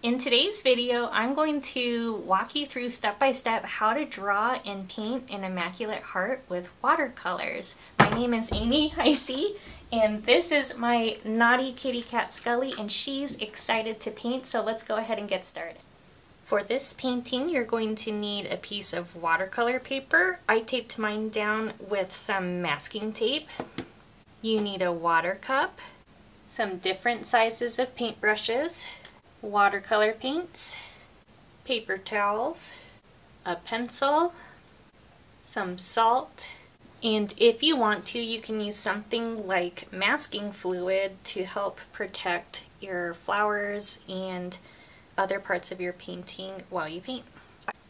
In today's video, I'm going to walk you through step by step how to draw and paint an immaculate heart with watercolors. My name is Amy Heyse, and this is my naughty kitty cat Scully, and she's excited to paint, so let's go ahead and get started. For this painting, you're going to need a piece of watercolor paper. I taped mine down with some masking tape. You need a water cup, some different sizes of paintbrushes, watercolor paints, paper towels, a pencil, some salt, and if you want to, you can use something like masking fluid to help protect your flowers and other parts of your painting while you paint.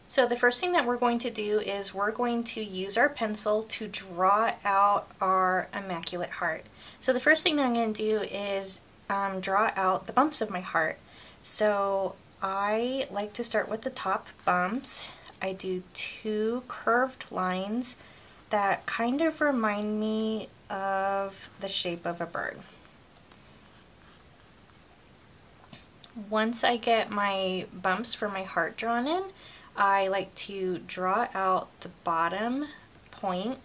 So the first thing that we're going to do is we're going to use our pencil to draw out our immaculate heart. So the first thing that I'm going to do is um, draw out the bumps of my heart. So I like to start with the top bumps. I do two curved lines that kind of remind me of the shape of a bird. Once I get my bumps for my heart drawn in, I like to draw out the bottom point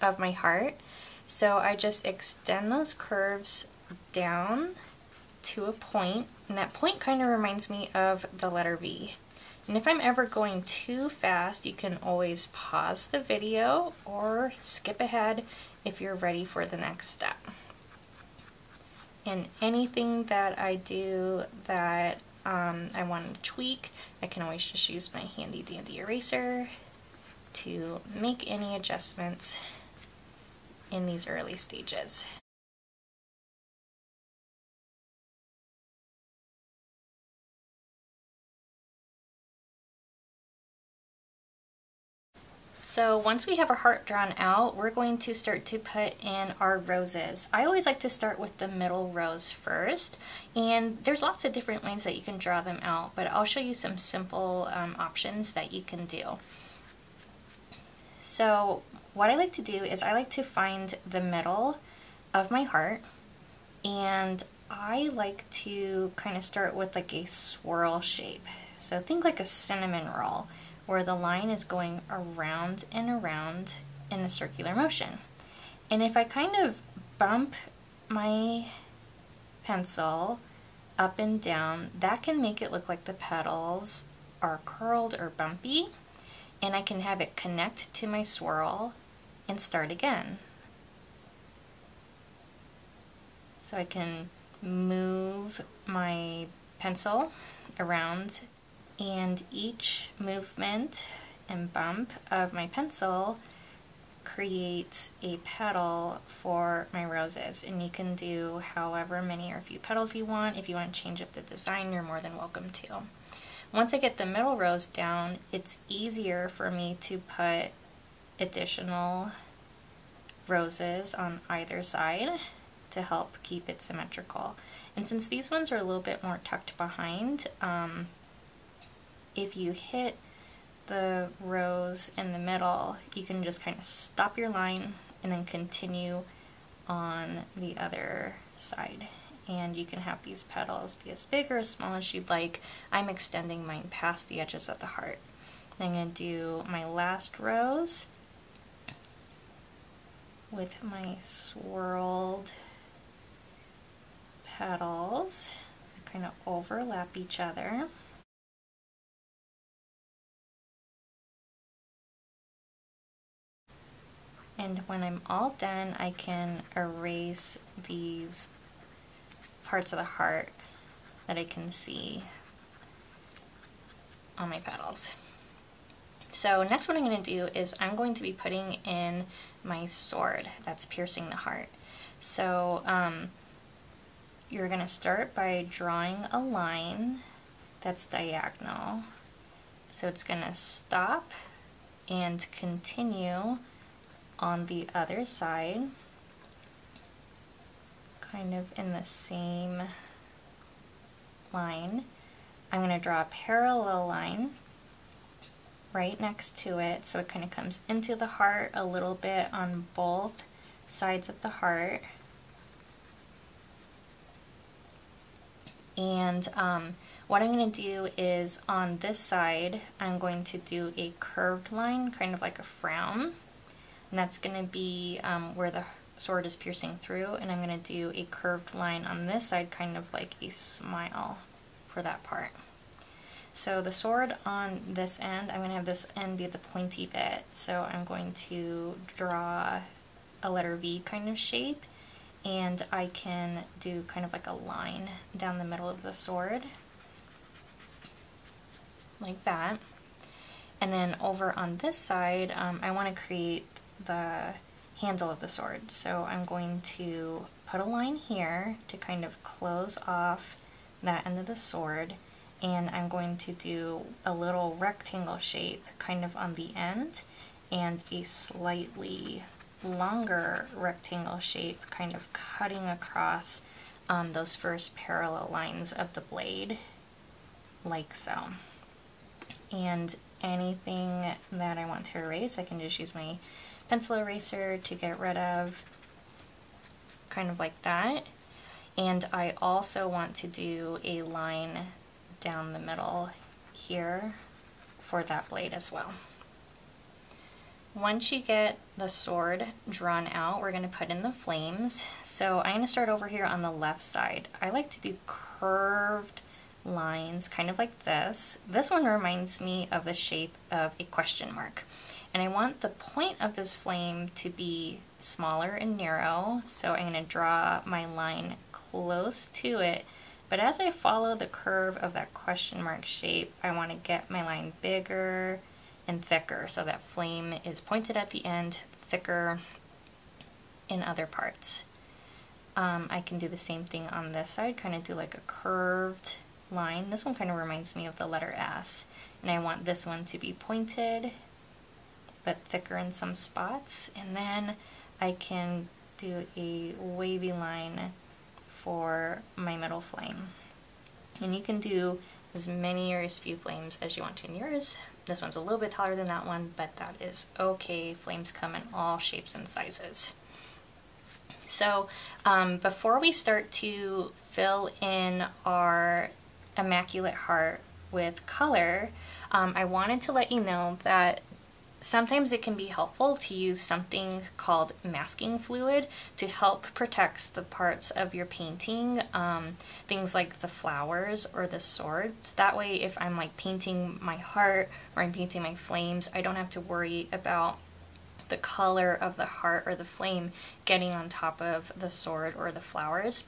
of my heart. So I just extend those curves down to a point, and that point kind of reminds me of the letter V. And if I'm ever going too fast, you can always pause the video or skip ahead if you're ready for the next step. And anything that I do that um, I want to tweak, I can always just use my handy dandy eraser to make any adjustments in these early stages. So once we have our heart drawn out, we're going to start to put in our roses. I always like to start with the middle rose first, and there's lots of different ways that you can draw them out, but I'll show you some simple um, options that you can do. So what I like to do is I like to find the middle of my heart, and I like to kind of start with like a swirl shape. So think like a cinnamon roll where the line is going around and around in a circular motion. And if I kind of bump my pencil up and down, that can make it look like the petals are curled or bumpy. And I can have it connect to my swirl and start again. So I can move my pencil around and each movement and bump of my pencil creates a petal for my roses and you can do however many or few petals you want. If you want to change up the design you're more than welcome to. Once I get the middle rose down it's easier for me to put additional roses on either side to help keep it symmetrical. And since these ones are a little bit more tucked behind, um, if you hit the rose in the middle, you can just kind of stop your line and then continue on the other side. And you can have these petals be as big or as small as you'd like. I'm extending mine past the edges of the heart. I'm going to do my last rose with my swirled petals. They kind of overlap each other. And when I'm all done, I can erase these parts of the heart that I can see on my petals. So next what I'm going to do is I'm going to be putting in my sword that's piercing the heart. So um, you're going to start by drawing a line that's diagonal. So it's going to stop and continue on the other side, kind of in the same line. I'm going to draw a parallel line right next to it so it kind of comes into the heart a little bit on both sides of the heart. And um, what I'm going to do is on this side, I'm going to do a curved line, kind of like a frown. And that's going to be um, where the sword is piercing through. And I'm going to do a curved line on this side, kind of like a smile for that part. So the sword on this end, I'm going to have this end be the pointy bit. So I'm going to draw a letter V kind of shape and I can do kind of like a line down the middle of the sword like that and then over on this side um, I want to create the handle of the sword so I'm going to put a line here to kind of close off that end of the sword and I'm going to do a little rectangle shape kind of on the end and a slightly longer rectangle shape kind of cutting across um, those first parallel lines of the blade like so. And anything that I want to erase I can just use my pencil eraser to get rid of kind of like that. And I also want to do a line down the middle here for that blade as well. Once you get the sword drawn out, we're going to put in the flames. So I'm going to start over here on the left side. I like to do curved lines, kind of like this. This one reminds me of the shape of a question mark. And I want the point of this flame to be smaller and narrow, so I'm going to draw my line close to it. But as I follow the curve of that question mark shape, I want to get my line bigger and thicker. So that flame is pointed at the end, thicker in other parts. Um, I can do the same thing on this side, kind of do like a curved line. This one kind of reminds me of the letter S. And I want this one to be pointed, but thicker in some spots. And then I can do a wavy line for my middle flame. And you can do as many or as few flames as you want to in yours. This one's a little bit taller than that one, but that is okay. Flames come in all shapes and sizes. So um, before we start to fill in our Immaculate Heart with color, um, I wanted to let you know that sometimes it can be helpful to use something called masking fluid to help protect the parts of your painting, um, things like the flowers or the swords. That way if I'm like painting my heart or I'm painting my flames, I don't have to worry about the color of the heart or the flame getting on top of the sword or the flowers.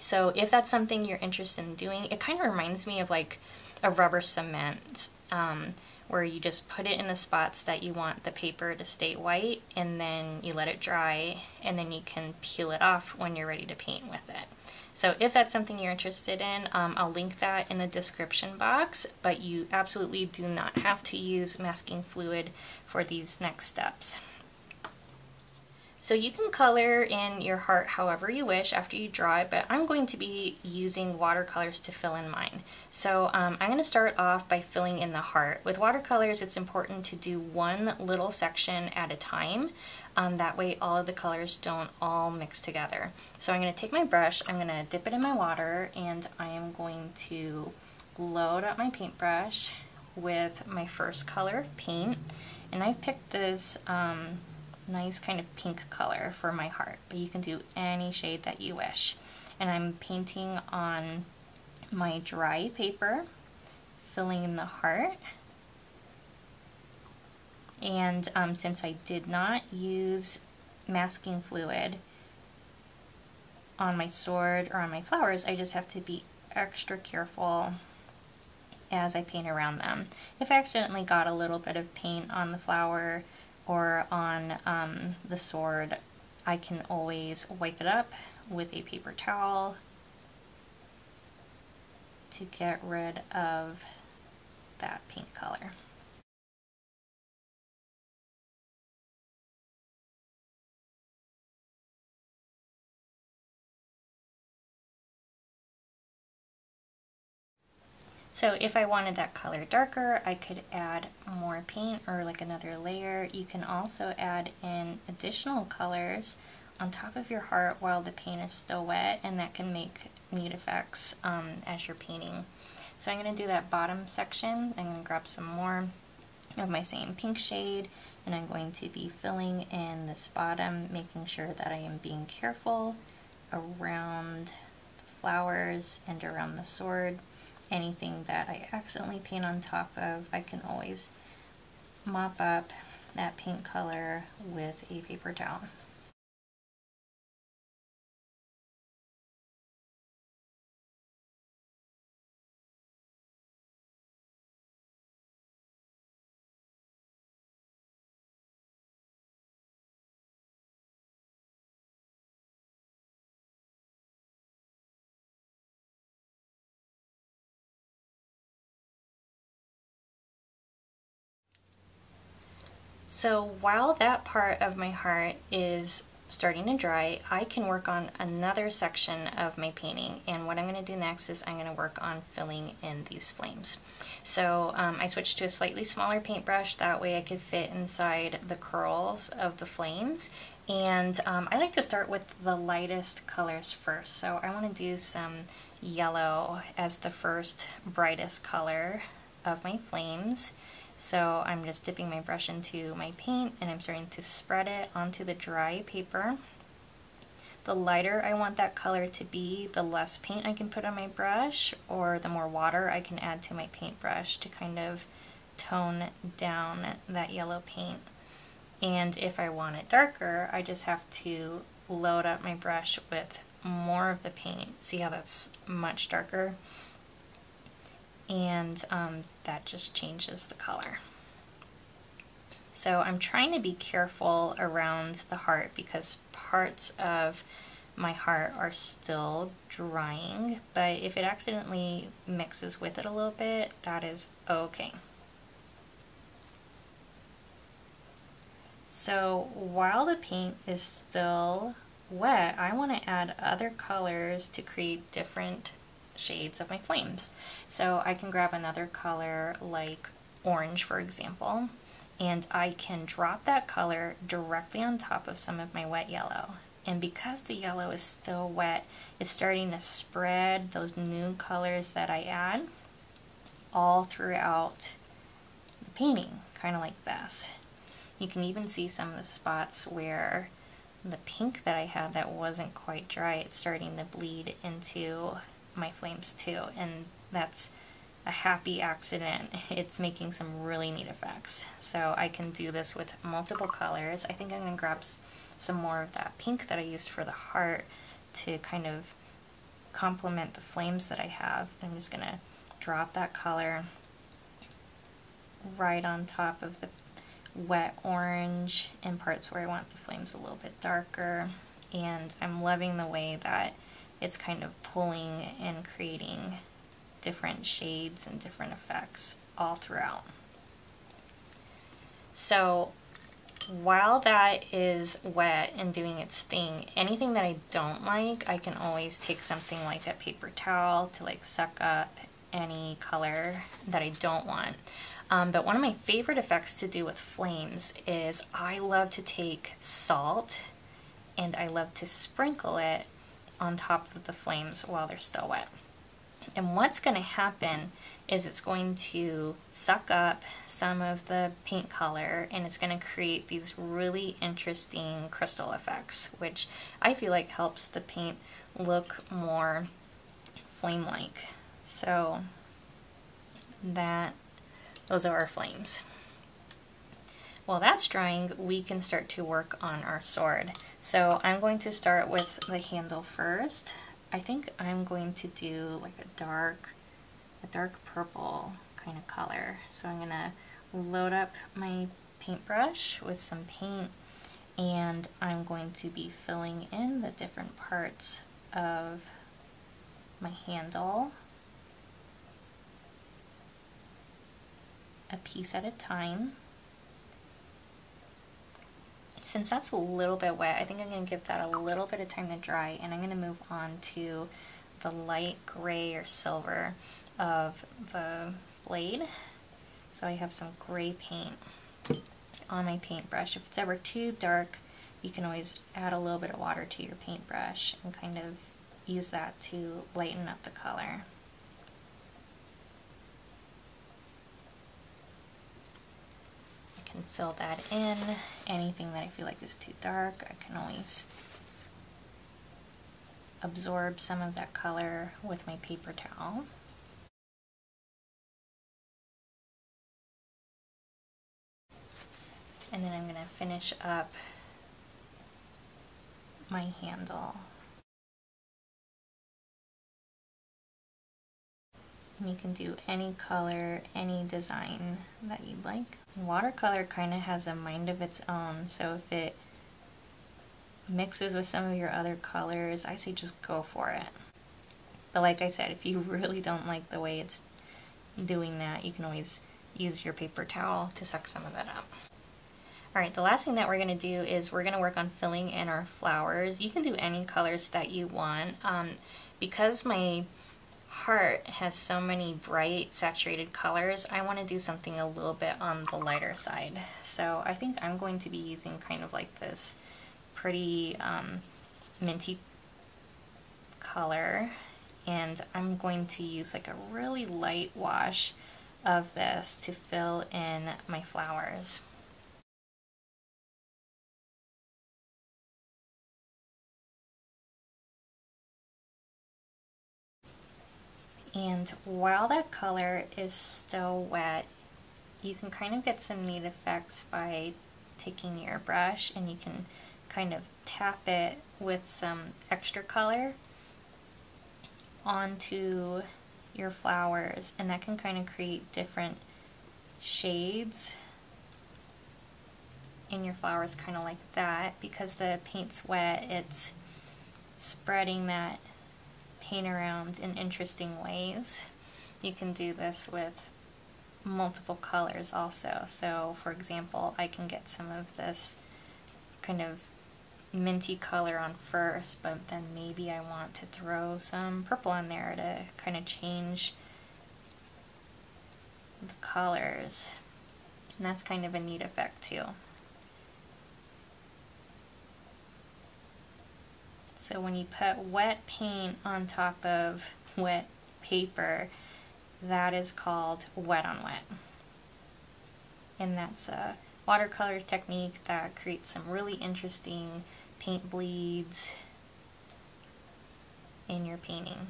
So if that's something you're interested in doing, it kind of reminds me of like a rubber cement. Um, where you just put it in the spots that you want the paper to stay white and then you let it dry and then you can peel it off when you're ready to paint with it. So if that's something you're interested in, um, I'll link that in the description box, but you absolutely do not have to use masking fluid for these next steps. So you can color in your heart however you wish after you draw it, but I'm going to be using watercolors to fill in mine. So um, I'm going to start off by filling in the heart. With watercolors, it's important to do one little section at a time. Um, that way all of the colors don't all mix together. So I'm going to take my brush, I'm going to dip it in my water, and I am going to load up my paintbrush with my first color of paint. And I picked this um, nice kind of pink color for my heart, but you can do any shade that you wish. And I'm painting on my dry paper, filling in the heart. And um, since I did not use masking fluid on my sword or on my flowers, I just have to be extra careful as I paint around them. If I accidentally got a little bit of paint on the flower, or on um, the sword, I can always wipe it up with a paper towel to get rid of that pink color. So if I wanted that color darker, I could add more paint or like another layer. You can also add in additional colors on top of your heart while the paint is still wet and that can make neat effects um, as you're painting. So I'm going to do that bottom section. I'm going to grab some more of my same pink shade and I'm going to be filling in this bottom, making sure that I am being careful around the flowers and around the sword. Anything that I accidentally paint on top of, I can always mop up that paint color with a paper towel. So while that part of my heart is starting to dry, I can work on another section of my painting. And what I'm going to do next is I'm going to work on filling in these flames. So um, I switched to a slightly smaller paintbrush. That way I could fit inside the curls of the flames. And um, I like to start with the lightest colors first. So I want to do some yellow as the first brightest color of my flames. So I'm just dipping my brush into my paint and I'm starting to spread it onto the dry paper. The lighter I want that color to be, the less paint I can put on my brush or the more water I can add to my paintbrush to kind of tone down that yellow paint. And if I want it darker, I just have to load up my brush with more of the paint. See how that's much darker? And um, that just changes the color. So I'm trying to be careful around the heart because parts of my heart are still drying, but if it accidentally mixes with it a little bit, that is okay. So while the paint is still wet, I want to add other colors to create different shades of my flames. So I can grab another color like orange, for example, and I can drop that color directly on top of some of my wet yellow. And because the yellow is still wet, it's starting to spread those new colors that I add all throughout the painting, kind of like this. You can even see some of the spots where the pink that I had that wasn't quite dry, it's starting to bleed into my flames too and that's a happy accident. It's making some really neat effects. So I can do this with multiple colors. I think I'm going to grab some more of that pink that I used for the heart to kind of complement the flames that I have. I'm just going to drop that color right on top of the wet orange in parts where I want the flames a little bit darker. And I'm loving the way that it's kind of pulling and creating different shades and different effects all throughout. So while that is wet and doing its thing, anything that I don't like, I can always take something like a paper towel to like suck up any color that I don't want. Um, but one of my favorite effects to do with flames is I love to take salt and I love to sprinkle it on top of the flames while they're still wet. And what's going to happen is it's going to suck up some of the paint color and it's going to create these really interesting crystal effects, which I feel like helps the paint look more flame-like. So that, those are our flames. While that's drying, we can start to work on our sword. So I'm going to start with the handle first. I think I'm going to do like a dark, a dark purple kind of color. So I'm gonna load up my paintbrush with some paint and I'm going to be filling in the different parts of my handle a piece at a time. Since that's a little bit wet, I think I'm going to give that a little bit of time to dry and I'm going to move on to the light gray or silver of the blade. So I have some gray paint on my paintbrush. If it's ever too dark, you can always add a little bit of water to your paintbrush and kind of use that to lighten up the color. Fill that in. Anything that I feel like is too dark, I can always absorb some of that color with my paper towel. And then I'm going to finish up my handle. And you can do any color, any design that you'd like. Watercolor kind of has a mind of its own, so if it mixes with some of your other colors, I say just go for it. But like I said, if you really don't like the way it's doing that, you can always use your paper towel to suck some of that up. Alright, the last thing that we're going to do is we're going to work on filling in our flowers. You can do any colors that you want. Um, because my heart has so many bright saturated colors, I want to do something a little bit on the lighter side. So I think I'm going to be using kind of like this pretty um, minty color and I'm going to use like a really light wash of this to fill in my flowers. And while that color is still wet, you can kind of get some neat effects by taking your brush and you can kind of tap it with some extra color onto your flowers. And that can kind of create different shades in your flowers kind of like that. Because the paint's wet it's spreading that paint around in interesting ways. You can do this with multiple colors also. So for example, I can get some of this kind of minty color on first, but then maybe I want to throw some purple on there to kind of change the colors. And that's kind of a neat effect too. So when you put wet paint on top of wet paper, that is called wet on wet. And that's a watercolor technique that creates some really interesting paint bleeds in your painting.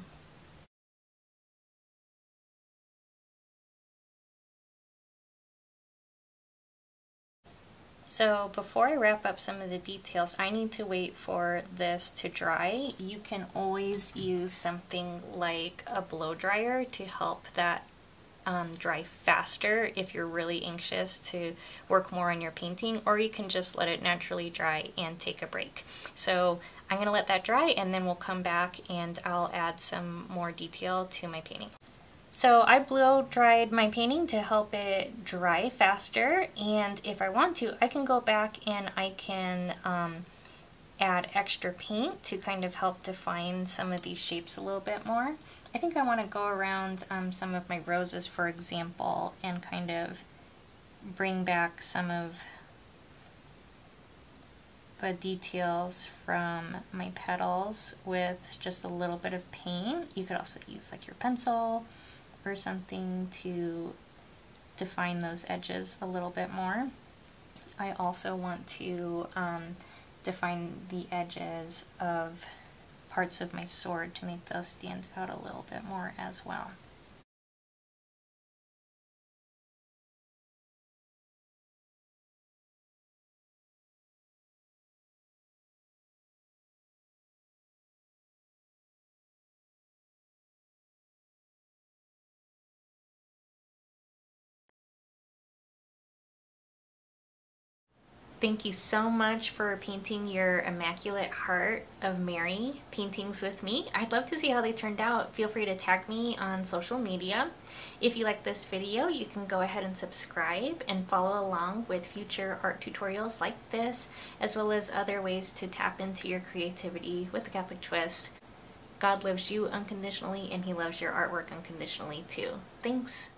So before I wrap up some of the details, I need to wait for this to dry. You can always use something like a blow dryer to help that um, dry faster if you're really anxious to work more on your painting, or you can just let it naturally dry and take a break. So I'm to let that dry and then we'll come back and I'll add some more detail to my painting. So I blow dried my painting to help it dry faster and if I want to I can go back and I can um, add extra paint to kind of help define some of these shapes a little bit more. I think I want to go around um, some of my roses for example and kind of bring back some of the details from my petals with just a little bit of paint. You could also use like your pencil or something to define those edges a little bit more. I also want to um, define the edges of parts of my sword to make those stand out a little bit more as well. Thank you so much for painting your Immaculate Heart of Mary paintings with me. I'd love to see how they turned out. Feel free to tag me on social media. If you like this video, you can go ahead and subscribe and follow along with future art tutorials like this, as well as other ways to tap into your creativity with the Catholic Twist. God loves you unconditionally and he loves your artwork unconditionally too. Thanks!